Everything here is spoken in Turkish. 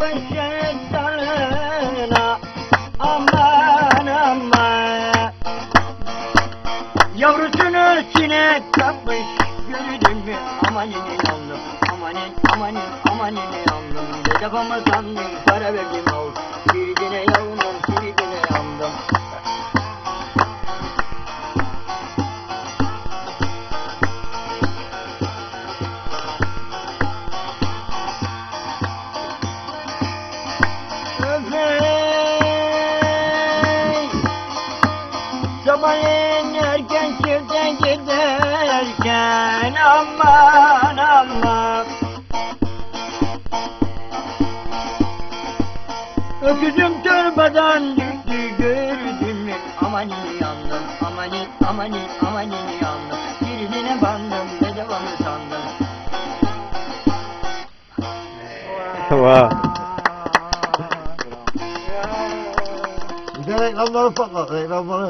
başından aman aman Yavrusunu içine kapmış yürüdüm mü aman yine yandım Amanin amanin amanin yandım Dedebama sandım para verdim al Bilgine yandım Sabahleyin erken çifte giderken aman aman Öküzüm torbadan düştü gördün mü Amanin yandım amanin amanin amanin yandım Birine bandım bedava mı sandım Wow. Bir de reklamları patlat reklamları.